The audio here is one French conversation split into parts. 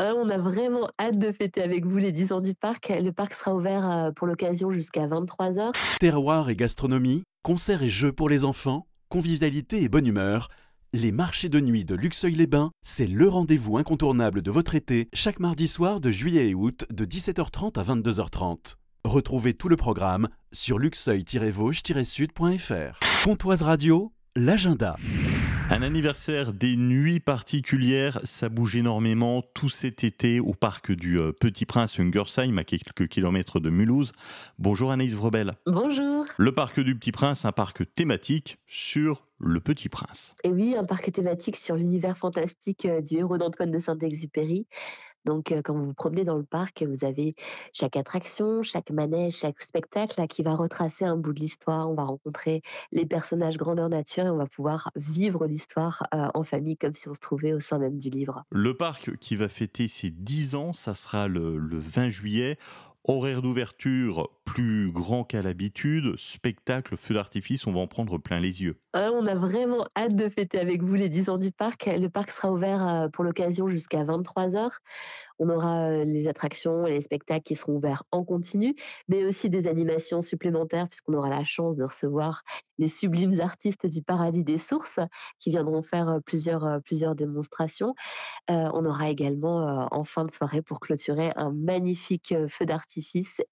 Ouais, on a vraiment hâte de fêter avec vous les 10 ans du parc. Le parc sera ouvert euh, pour l'occasion jusqu'à 23h. Terroir et gastronomie, concerts et jeux pour les enfants, convivialité et bonne humeur. Les marchés de nuit de Luxeuil-les-Bains, c'est le rendez-vous incontournable de votre été, chaque mardi soir de juillet et août de 17h30 à 22h30. Retrouvez tout le programme sur luxeuil-vosges-sud.fr. Pontoise Radio, l'agenda. Un anniversaire des nuits particulières, ça bouge énormément tout cet été au parc du euh, Petit Prince Ungersheim, à quelques kilomètres de Mulhouse. Bonjour Anaïs Vrebel. Bonjour. Le parc du Petit Prince, un parc thématique sur le Petit Prince. Et oui, un parc thématique sur l'univers fantastique euh, du héros d'Antoine de Saint-Exupéry. Donc, quand vous vous promenez dans le parc, vous avez chaque attraction, chaque manège, chaque spectacle qui va retracer un bout de l'histoire. On va rencontrer les personnages grandeur nature et on va pouvoir vivre l'histoire en famille comme si on se trouvait au sein même du livre. Le parc qui va fêter ses 10 ans, ça sera le, le 20 juillet. Horaire d'ouverture plus grand qu'à l'habitude, spectacle, feu d'artifice, on va en prendre plein les yeux. on a vraiment hâte de fêter avec vous les 10 ans du parc. Le parc sera ouvert euh, pour l'occasion jusqu'à 23h. On aura euh, les attractions et les spectacles qui seront ouverts en continu, mais aussi des animations supplémentaires puisqu'on aura la chance de recevoir les sublimes artistes du paradis des sources qui viendront faire euh, plusieurs, plusieurs démonstrations. on aura également en fin de soirée pour clôturer un magnifique feu d'artifice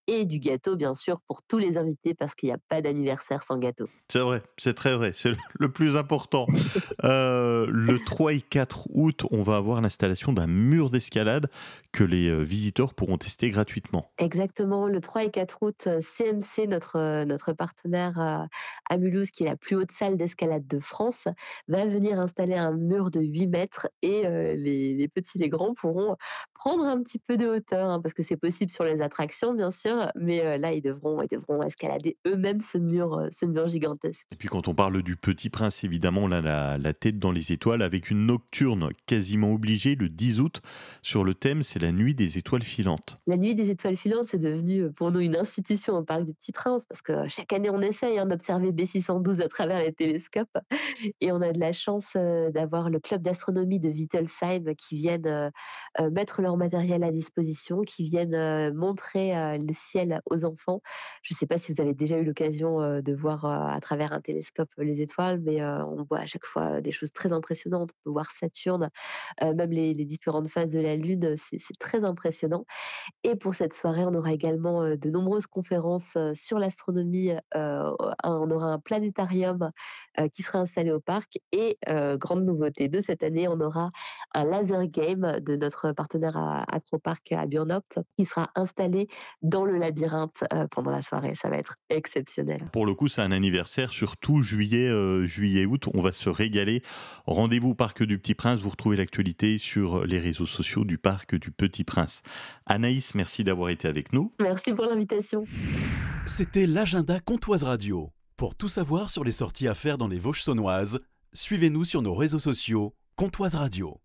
et du gâteau bien sûr, pour tous les invités parce qu'il n'y a pas d'anniversaire sans gâteau. C'est vrai, c'est très vrai, c'est le plus important. Euh, le 3 et 4 août, on va avoir l'installation d'un mur d'escalade que les euh, visiteurs pourront tester gratuitement. Exactement, le 3 et 4 août, CMC, euh, notre, notre partenaire à Mulhouse, qui est la plus haute salle d'escalade de France, va venir installer un mur de 8 mètres et les, les, petits, les grands pourront prendre un petit peu de hauteur, hein, parce que c'est possible sur les attractions, bien sûr, mais là, ils devront, ils devront escalader eux-mêmes ce mur, euh, ce mur gigantesque. Et puis quand on parle du Petit Prince, évidemment, on a la, la tête dans les étoiles avec une nocturne quasiment obligée le 10 août sur le thème, c'est la nuit des étoiles filantes. La nuit des étoiles filantes, c'est devenu euh, pour nous une institution au parc du Petit Prince parce que chaque année on essaye hein, d'observer B612 à travers les télescopes et on a de la chance euh, d'avoir le club d'astronomie de Wittelsheim qui viennent mettre leur matériel à disposition, qui viennent montrer le ciel aux enfants je ne sais pas si vous avez déjà eu l'occasion de voir à travers un télescope les étoiles, mais on voit à chaque fois des choses très impressionnantes. On peut voir Saturne, même les, différentes phases de la Lune, c'est très impressionnant. Et pour cette soirée, on aura également de nombreuses conférences sur l'astronomie. on aura un planétarium qui sera installé au parc. Et grande nouveauté de cette année, on aura un laser game de notre partenaire à AcroPark à Burnopt qui sera installé dans le labyrinthe euh, pendant la soirée. Ça va être exceptionnel. Pour le coup, c'est un anniversaire, surtout juillet, euh, juillet, août. On va se régaler. Rendez-vous au Parc du Petit Prince. Vous retrouvez l'actualité sur les réseaux sociaux du Parc du Petit Prince. Anaïs, merci d'avoir été avec nous. Merci pour l'invitation. C'était l'agenda Comptoise Radio. Pour tout savoir sur les sorties à faire dans les Vosges saunoises, suivez-nous sur nos réseaux sociaux Comptoise Radio.